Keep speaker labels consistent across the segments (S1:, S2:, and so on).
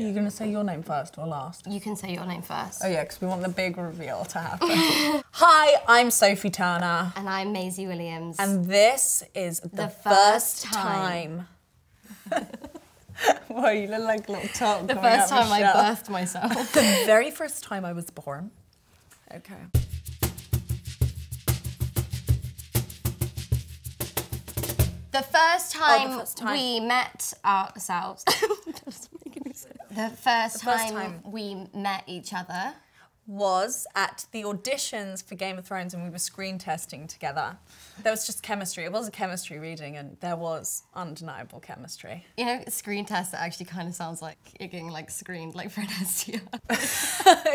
S1: Are you going to say your name first or last?
S2: You can say your name first.
S1: Oh yeah, because we want the big reveal to happen. Hi, I'm Sophie Turner.
S2: And I'm Maisie Williams.
S1: And this is the,
S2: The
S1: first,
S2: first
S1: time. Whoa, you look like a little top.
S2: the first time I birthed myself.
S1: The very first time I was born. Okay.
S2: the first oh, time,
S1: first time.
S2: we met ourselves. Any sense. The first,
S1: first
S2: time,
S1: time.
S2: we met each other.
S1: Was at the auditions for Game of Thrones and we were screen testing together. There was just chemistry. It was a chemistry reading and there was undeniable chemistry.
S2: You know, screen test that actually kind of sounds like you're getting like screened like for an STI.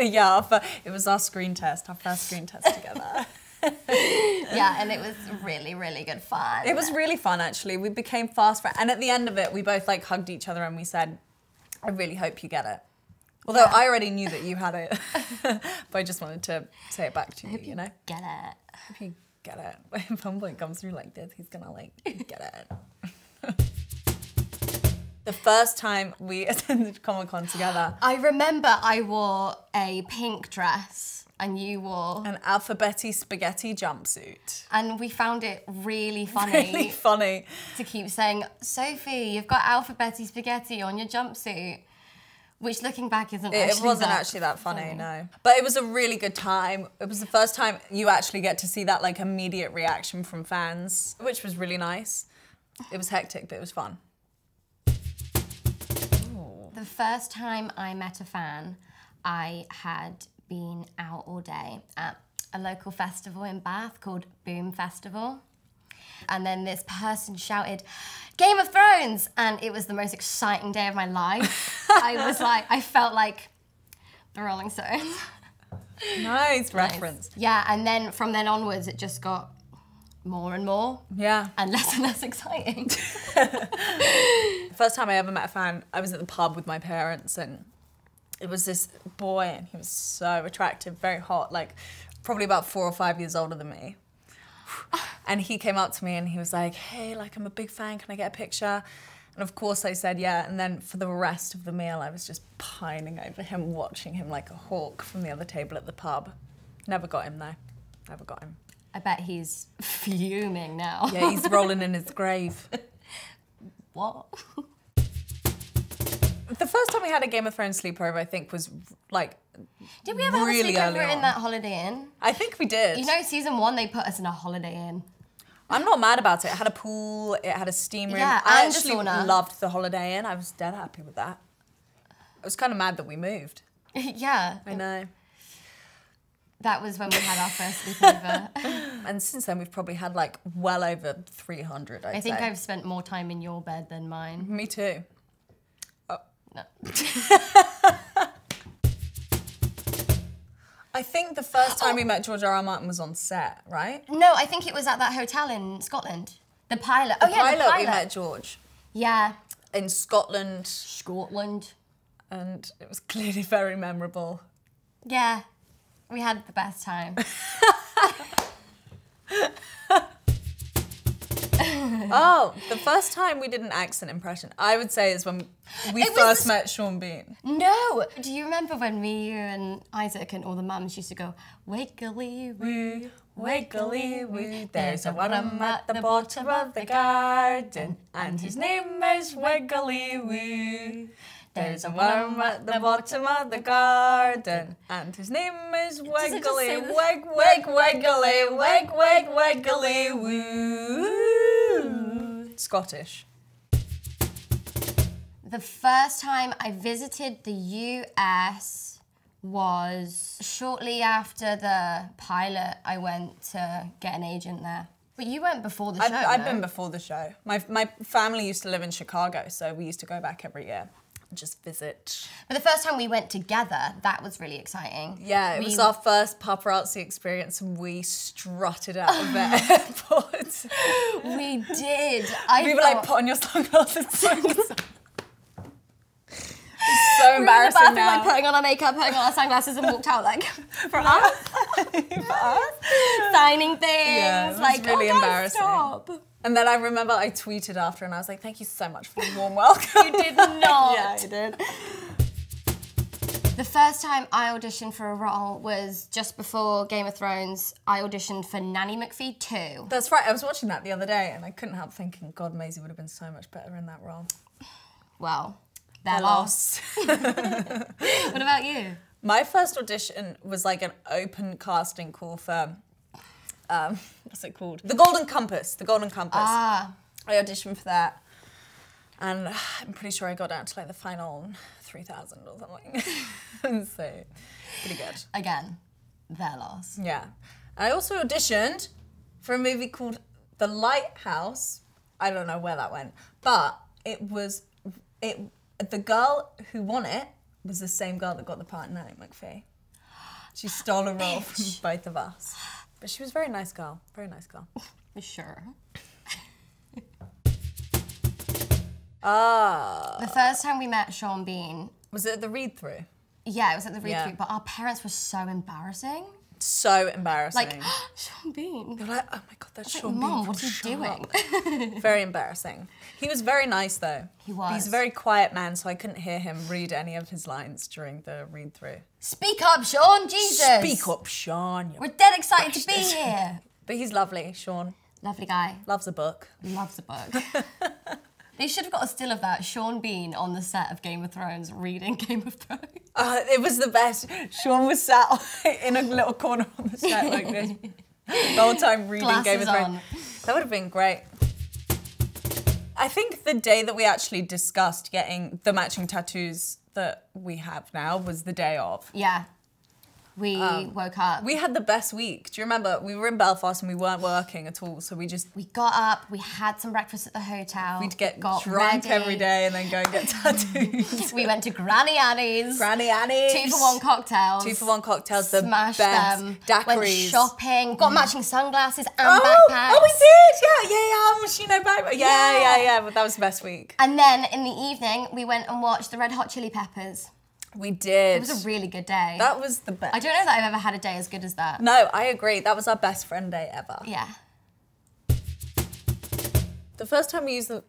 S1: yeah, fir- it was our screen test, our first screen test together.
S2: yeah, and it was really, really good fun.
S1: It was really fun actually. We became fast friends, and at the end of it, we both like hugged each other and we said, "I really hope you get it." Although
S2: Yeah.
S1: I already knew that you had it, but I just wanted to say it back to you. You know,
S2: Get it.
S1: if you get it, when Humbling comes through like this, he's gonna like get it. the first time we attended Comic Con together,
S2: I remember I wore a pink dress and you wore,
S1: an alphabetti spaghetti jumpsuit.
S2: and we found it really funny
S1: Really funny.
S2: to keep saying, Sophie, you've got alphabetti spaghetti on your jumpsuit. Which looking back isn't
S1: It, it wasn't
S2: that
S1: actually that funny, no. But it was a really good time. It was the first time you actually get to see that like immediate reaction from fans, which was really nice. It was hectic, but it was fun.
S2: The first time I met a fan, I had been out all day at a local festival in Bath called Boom Festival. And then this person shouted, Game of Thrones! And it was the most exciting day of my life. I was like, I felt like the Rolling Stones.
S1: Nice reference.
S2: Yeah, and then from then onwards, it just got more and more
S1: Yeah.
S2: and less and less exciting.
S1: First time I ever met a fan, I was at the pub with my parents and it was this boy and he was so attractive, very hot, like probably about four or five years older than me. And he came up to me and he was like, hey, like I'm a big fan, can I get a picture? And of course I said yeah. And then for the rest of the meal, I was just pining over him, watching him like a hawk from the other table at the pub. Never got him though. Never got him.
S2: I bet he's fuming now.
S1: Yeah, he's rolling in his grave.
S2: What?
S1: The first time we had a Game of Thrones sleepover, I think, was like
S2: Did we ever
S1: really
S2: have a sleepover in that Holiday Inn?
S1: I think we did.
S2: You know, season one they put us in a Holiday Inn.
S1: I'm not mad about it. It had a pool, it had a steam room.
S2: Yeah,
S1: I actually
S2: sauna.
S1: loved the Holiday Inn. I was dead happy with that. I was kind of mad that we moved.
S2: yeah,
S1: I know.
S2: that was when we had our first sleepover.
S1: And since then, we've probably had like well over 300. I'd
S2: I think
S1: say.
S2: I've spent more time in your bed than mine.
S1: Me too.
S2: No.
S1: I think the first time we oh. met George R. R. Martin was on set, right?
S2: No, I think it was at that hotel in Scotland. The pilot. Oh yeah,
S1: pilot,
S2: the pilot.
S1: we met George
S2: Yeah,
S1: in Scotland,
S2: Scotland.
S1: and it was clearly very memorable.
S2: Yeah, we had the best time.
S1: Oh, the first time we did an accent impression, I would say, is when we
S2: It
S1: first
S2: this-
S1: met Sean Bean.
S2: no, do you remember when me, and Isaac and all the mums used to go wiggly woo,
S1: Wiggly woo, there's a worm at the bottom of the garden, and his name is Wiggly woo. There's a worm at the bottom of the garden, and his name is Wiggly, wig, wig, wiggly, wig, wig, wiggly woo. Scottish.
S2: The first time I visited the US was shortly after the pilot. I went to get an agent there. But you went before the
S1: I've,
S2: show.
S1: I've
S2: no?
S1: been before the show. My, my family used to live in Chicago, so we used to go back every year just visit.
S2: But the first time we went together, that was really exciting.
S1: Yeah, it
S2: We-
S1: was our first paparazzi experience, and we strutted out of the airport.
S2: We did. I
S1: we were like, put on your sunglasses. so
S2: we in the
S1: embarrassing
S2: bathroom,
S1: now.
S2: like putting on our makeup, putting on our sunglasses, and walked out like for us, for us, signing things.
S1: Yeah,
S2: like
S1: really
S2: oh,
S1: embarrassing.
S2: Stop.
S1: and then I remember I tweeted after, and I was like, "Thank you so much for the warm welcome."
S2: You did not.
S1: yeah, I did.
S2: The first time I auditioned for a role was just before Game of Thrones. I auditioned for Nanny McPhee 2.
S1: That's right. I was watching that the other day, and I couldn't help thinking, God, Maisie would have been so much better in that role.
S2: Well, their loss. What about you?
S1: My first audition was like an open casting call for, um, what's it called? The Golden Compass. The Golden Compass.
S2: Ah,
S1: I auditioned for that, and I'm pretty sure I got down to like the final 3,000 or something. so, pretty good.
S2: again, their loss.
S1: Yeah. I also auditioned for a movie called The Lighthouse. I don't know where that went, but it was it. The girl who won it was the same girl that got the part in Nanny McPhee. She stole a role from both of us, but she was a very nice girl. Very nice girl.
S2: For sure.
S1: Ah,
S2: The first time we met Sean Bean,
S1: was it at the read through?
S2: yeah, it was at the read
S1: Yeah.
S2: through, but our parents were so embarrassing.
S1: So embarrassing.
S2: Like, Sean Bean.
S1: They're like, oh my god, that's
S2: Like,
S1: Sean Bean
S2: Mom, what are you doing?
S1: Very embarrassing. He was very nice though.
S2: He was.
S1: He's a very quiet man, so I couldn't hear him read any of his lines during the read through.
S2: Speak up, Sean, Jesus.
S1: Speak up, Sean.
S2: We're dead excited to be here.
S1: But he's lovely, Sean.
S2: Lovely guy.
S1: Loves a book.
S2: Loves a book. they should have got a still of that. Sean Bean on the set of Game of Thrones reading Game of Thrones.
S1: Uh, it was the best. Sean was sat in a little corner on the set like this the whole time reading Game of
S2: Glasses
S1: Thrones. That would have been great. I think the day that we actually discussed getting the matching tattoos that we have now was the day of.
S2: Yeah. We um, woke up.
S1: We had the best week. Do you remember? We were in Belfast and we weren't working at all, so we just
S2: We got up, we had some breakfast at the hotel.
S1: we'd get
S2: got
S1: drunk
S2: ready.
S1: every day and then go and get tattoos.
S2: We went to Granny Annie's.
S1: Granny Annie's.
S2: Two for one cocktails.
S1: Two for one cocktails, the
S2: Smashed
S1: best.
S2: them. Went shopping. Got mm. matching sunglasses and
S1: Oh,
S2: backpacks.
S1: oh, we did! Yeah, yeah, yeah. Moschino backpack. Yeah,
S2: Yeah.
S1: yeah, yeah. But that was the best week.
S2: And then in the evening, we went and watched the Red Hot Chili Peppers.
S1: We did.
S2: It was a really good day.
S1: that was the best.
S2: I don't know that I've ever had a day as good as that.
S1: No, I agree. That was our best friend day ever.
S2: Yeah.
S1: The first time we used the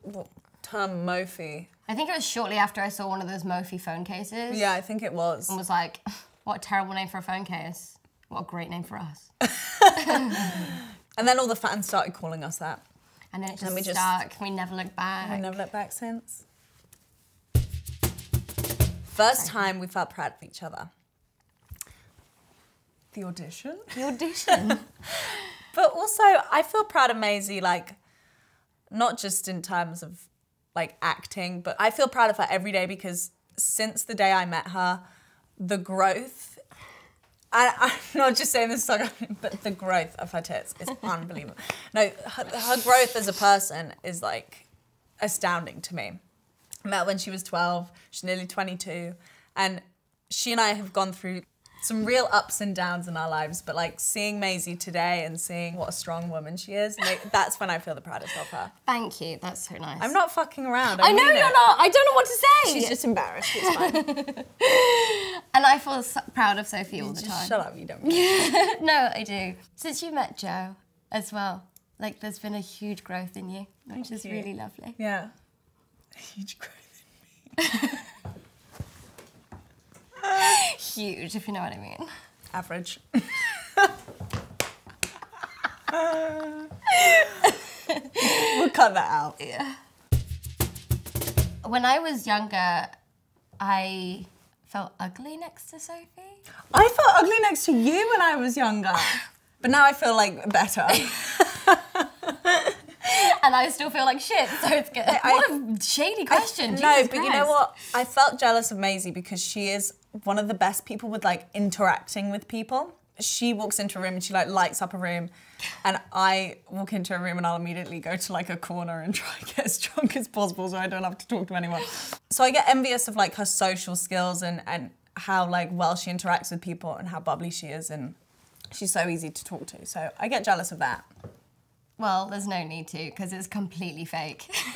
S1: term Mophie.
S2: I think it was shortly after I saw one of those Mophie phone cases.
S1: Yeah, I think it was.
S2: And was like, what a terrible name for a phone case. What a great name for us.
S1: And then all the fans started calling us that.
S2: And then it just,
S1: we just-
S2: stuck. We never looked back.
S1: We never looked back since. First time we felt proud of each other. The audition.
S2: The audition.
S1: But also, I feel proud of Maisie, like, not just in terms of like acting, but I feel proud of her every day because since the day I met her, the growth. I, I'm not just saying this, like, but the growth of her tits is unbelievable. No, her, her growth as a person is like astounding to me. Met when she was 12, she's nearly 22, and she and I have gone through some real ups and downs in our lives, but like seeing Maisie today and seeing what a strong woman she is, that's when I feel the proudest of her.
S2: Thank you. That's so nice.
S1: I'm not fucking around. I,
S2: I know you're
S1: it.
S2: not. I don't know what to say.
S1: She's just embarrassed. It's fine.
S2: and I feel so proud of Sophie all the time.
S1: shut up. You don't.
S2: no, I do. Since you met Joe as well, like there's been a huge growth in you, which is
S1: you.
S2: really lovely.
S1: Yeah. Huge growth.
S2: Huge, if you know what I mean.
S1: Average. we'll cut that out.
S2: Yeah. When I was younger, I felt ugly next to Sophie.
S1: I felt ugly next to you when I was younger, but now I feel like better.
S2: And I still feel like shit, so it's good. I, what a shady question.
S1: no,
S2: Jesus
S1: but you know what? I felt jealous of Maisie because she is one of the best people with like interacting with people. She walks into a room and she like lights up a room, and I walk into a room and I'll immediately go to like a corner and try and get as drunk as possible so I don't have to talk to anyone. So I get envious of like her social skills and and how like well she interacts with people and how bubbly she is and she's so easy to talk to. So I get jealous of that.
S2: Well, there's no need to because it's completely fake.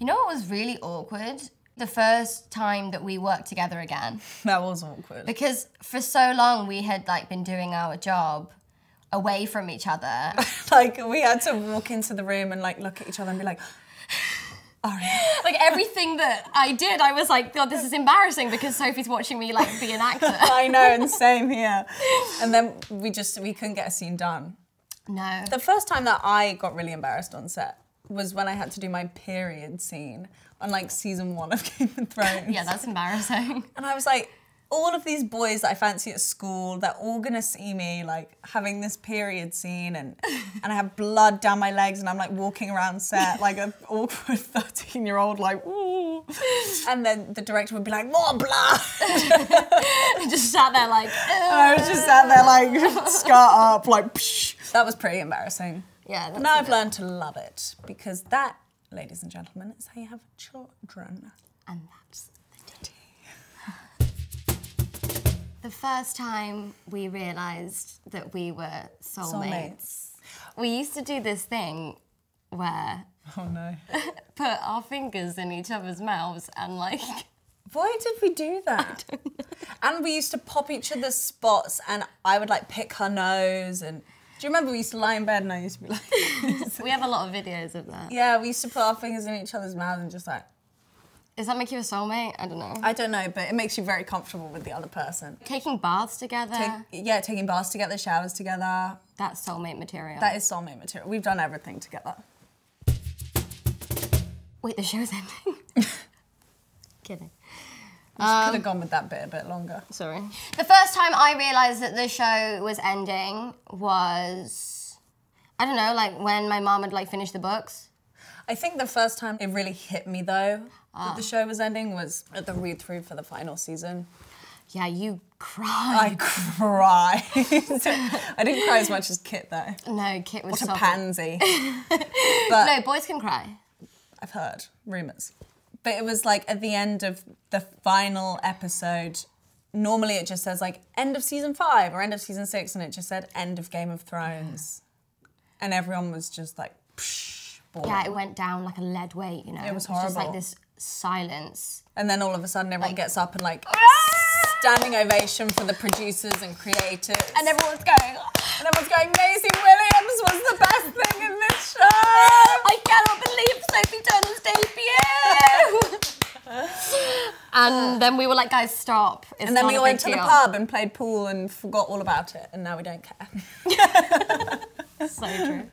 S2: you know what was really awkward? The first time that we worked together again.
S1: That was awkward.
S2: Because for so long we had like been doing our job away from each other.
S1: like we had to walk into the room and like look at each other and be like
S2: Like everything that I did, I was like, God, this is embarrassing because Sophie's watching me like be an actor.
S1: I know, and same here. And then we just we couldn't get a scene done.
S2: No.
S1: The first time that I got really embarrassed on set was when I had to do my period scene on like season one of Game of Thrones.
S2: Yeah, that's embarrassing.
S1: And I was like, all of these boys that I fancy at school, they're all gonna see me like having this period scene and and I have blood down my legs and I'm like walking around set like an awkward 13 year old like ooh. And then the director would be like, more blood.
S2: just sat there like,
S1: And I was just sat there like scar up, like psh. That was pretty embarrassing.
S2: yeah. That's
S1: Now I've learned to love it because that, ladies and gentlemen, is how you have children.
S2: And that's the first time we realised that we were soulmates,
S1: Soulmates.
S2: we used to do this thing where
S1: Oh no.
S2: put our fingers in each other's mouths and like
S1: Why did we do that? and we used to pop each other's spots, and I would like pick her nose. And do you remember we used to lie in bed and I used to be like,
S2: we have a lot of videos of that.
S1: yeah, we used to put our fingers in each other's mouths and just like,
S2: Does that make you a soulmate? I don't know.
S1: I don't know, but it makes you very comfortable with the other person.
S2: Taking baths together,
S1: Take, yeah, taking baths together, showers together.
S2: that's soulmate material.
S1: That is soulmate material. We've done everything together.
S2: Wait, the show's ending. Kidding. Um,
S1: could have gone with that bit a bit longer.
S2: Sorry. The first time I realised that the show was ending was, I don't know, like when my mom had like finished the books.
S1: I think the first time it really hit me though that the ah. show was ending was at the read through for the final season.
S2: Yeah, you cried.
S1: I cried. I didn't cry as much as Kit though.
S2: no, Kit was
S1: What a pansy.
S2: No, boys can cry.
S1: I've heard rumours. But it was like at the end of the final episode. Normally it just says like end of season five or end of season six, and it just said end of Game of Thrones, and everyone was just like, psh, bored.
S2: Yeah, it went down like a lead weight, you know.
S1: It was
S2: just like
S1: horrible.
S2: this silence.
S1: And then all of a sudden everyone
S2: Like-
S1: gets up and like ah! standing ovation for the producers and creators.
S2: And everyone's going, ah!
S1: And everyone's going, Maisie Williams was the best thing in this show.
S2: I cannot believe Sophie Turner's debut! and uh. then we were like, guys, stop. It's
S1: And then we went to the pub and played pool and forgot all about it, and now we don't care.
S2: So true.